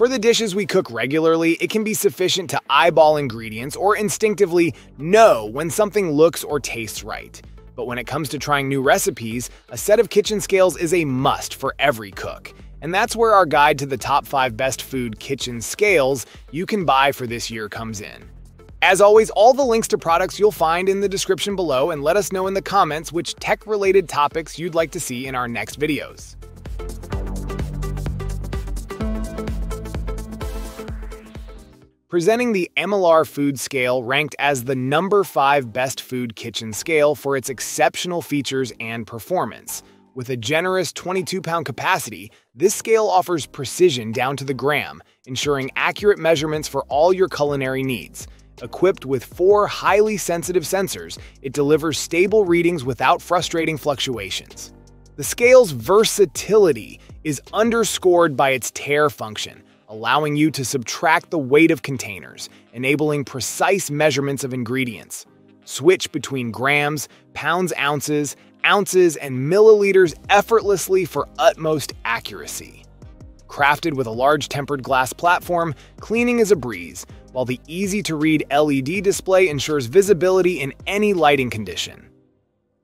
For the dishes we cook regularly, it can be sufficient to eyeball ingredients or instinctively know when something looks or tastes right. But when it comes to trying new recipes, a set of kitchen scales is a must for every cook. And that's where our guide to the top 5 best food kitchen scales you can buy for this year comes in. As always, all the links to products you'll find in the description below and let us know in the comments which tech-related topics you'd like to see in our next videos. Presenting the MLR Food Scale ranked as the number 5 best food kitchen scale for its exceptional features and performance. With a generous 22 pound capacity, this scale offers precision down to the gram, ensuring accurate measurements for all your culinary needs. Equipped with four highly sensitive sensors, it delivers stable readings without frustrating fluctuations. The scale's versatility is underscored by its tare function, allowing you to subtract the weight of containers, enabling precise measurements of ingredients. Switch between grams, pounds, ounces, ounces, and milliliters effortlessly for utmost accuracy. Crafted with a large tempered glass platform, cleaning is a breeze, while the easy-to-read LED display ensures visibility in any lighting condition.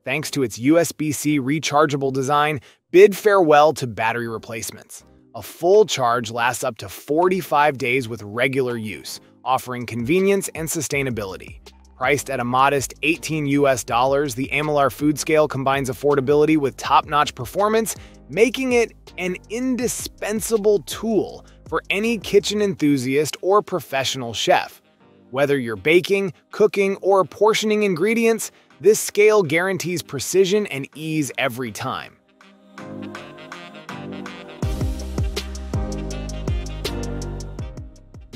Thanks to its USB-C rechargeable design, bid farewell to battery replacements. A full charge lasts up to 45 days with regular use, offering convenience and sustainability. Priced at a modest 18 US dollars, the Aimilar food scale combines affordability with top-notch performance, making it an indispensable tool for any kitchen enthusiast or professional chef. Whether you're baking, cooking, or portioning ingredients, this scale guarantees precision and ease every time.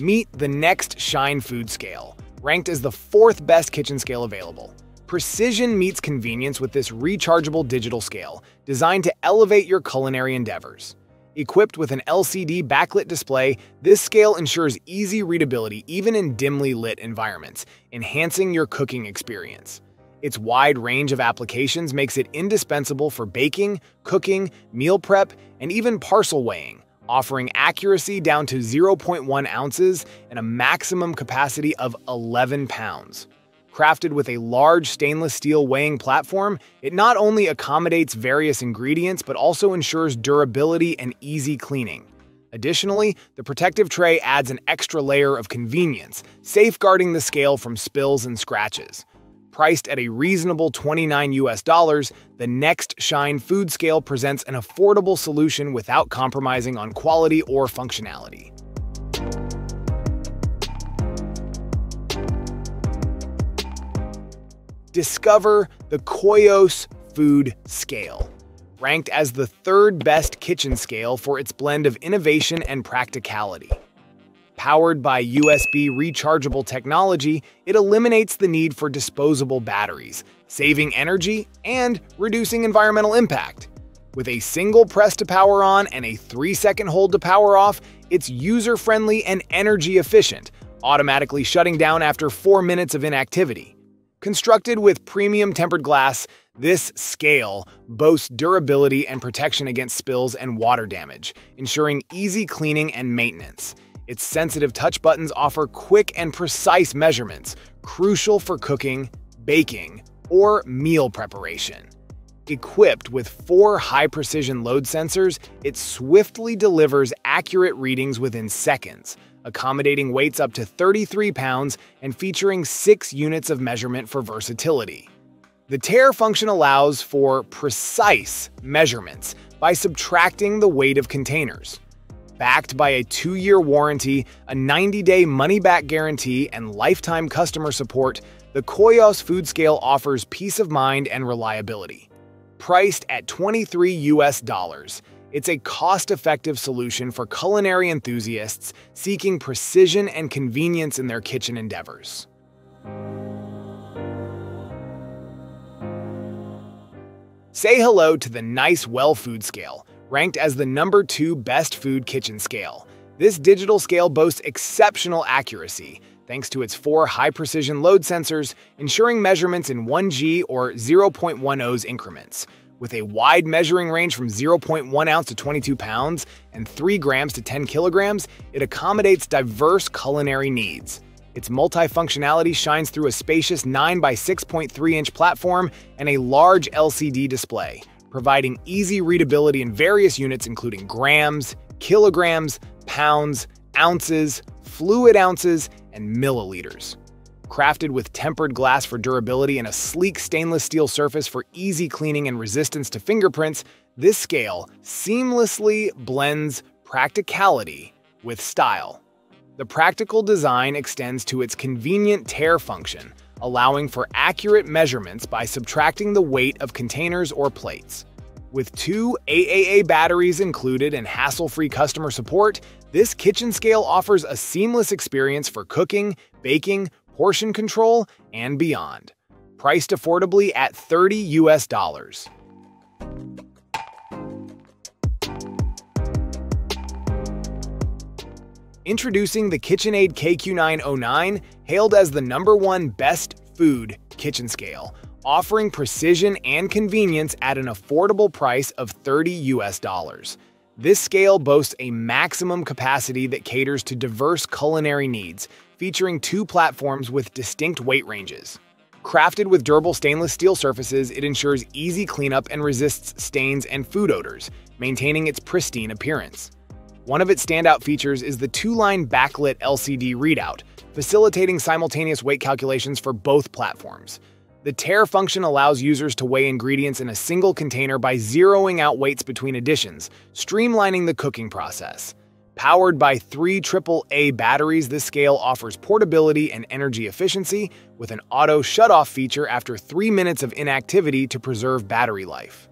Meet the Next Shine Food Scale, ranked as the fourth best kitchen scale available. Precision meets convenience with this rechargeable digital scale, designed to elevate your culinary endeavors. Equipped with an LCD backlit display, this scale ensures easy readability even in dimly lit environments, enhancing your cooking experience. Its wide range of applications makes it indispensable for baking, cooking, meal prep, and even parcel weighing, offering accuracy down to 0.1 ounces and a maximum capacity of 11 pounds. Crafted with a large stainless steel weighing platform, it not only accommodates various ingredients but also ensures durability and easy cleaning. Additionally, the protective tray adds an extra layer of convenience, safeguarding the scale from spills and scratches. Priced at a reasonable 29 US dollars, the Next Shine Food Scale presents an affordable solution without compromising on quality or functionality. Discover the Koios Food Scale. Ranked as the third best kitchen scale for its blend of innovation and practicality. Powered by USB rechargeable technology, it eliminates the need for disposable batteries, saving energy and reducing environmental impact. With a single press to power on and a 3 second hold to power off, it's user friendly and energy efficient, automatically shutting down after 4 minutes of inactivity. Constructed with premium tempered glass, this scale boasts durability and protection against spills and water damage, ensuring easy cleaning and maintenance. Its sensitive touch buttons offer quick and precise measurements, crucial for cooking, baking, or meal preparation. Equipped with four high-precision load sensors, it swiftly delivers accurate readings within seconds, accommodating weights up to 33 pounds and featuring six units of measurement for versatility. The tare function allows for precise measurements by subtracting the weight of containers backed by a two year warranty, a 90 day money back guarantee, and lifetime customer support, the Koios Food Scale offers peace of mind and reliability. Priced at 23 US dollars, it's a cost effective solution for culinary enthusiasts seeking precision and convenience in their kitchen endeavors. Say hello to the Nicewell Food Scale ranked as the number two best food kitchen scale. This digital scale boasts exceptional accuracy, thanks to its four high-precision load sensors, ensuring measurements in 1G or 0.10s increments. With a wide measuring range from 0.1 ounce to 22 pounds and 3 grams to 10 kilograms, it accommodates diverse culinary needs. Its multifunctionality shines through a spacious 9 by 6.3 inch platform and a large LCD display, providing easy readability in various units including grams, kilograms, pounds, ounces, fluid ounces, and milliliters. Crafted with tempered glass for durability and a sleek stainless steel surface for easy cleaning and resistance to fingerprints, this scale seamlessly blends practicality with style. The practical design extends to its convenient tare function, allowing for accurate measurements by subtracting the weight of containers or plates. With two AAA batteries included and hassle-free customer support, this kitchen scale offers a seamless experience for cooking, baking, portion control, and beyond. Priced affordably at 30 US dollars. Introducing the KitchenAid KQ909, hailed as the number one best food kitchen scale, offering precision and convenience at an affordable price of 30 US dollars. This scale boasts a maximum capacity that caters to diverse culinary needs, featuring two platforms with distinct weight ranges. Crafted with durable stainless steel surfaces, it ensures easy cleanup and resists stains and food odors, maintaining its pristine appearance. One of its standout features is the two-line backlit LCD readout, facilitating simultaneous weight calculations for both platforms. The tare function allows users to weigh ingredients in a single container by zeroing out weights between additions, streamlining the cooking process. Powered by three AAA batteries, this scale offers portability and energy efficiency with an auto shut-off feature after three minutes of inactivity to preserve battery life.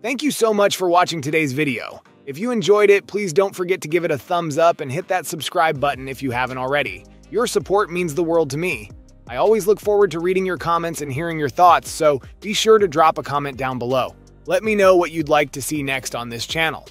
Thank you so much for watching today's video. If you enjoyed it, please don't forget to give it a thumbs up and hit that subscribe button if you haven't already. Your support means the world to me. I always look forward to reading your comments and hearing your thoughts, so be sure to drop a comment down below. Let me know what you'd like to see next on this channel.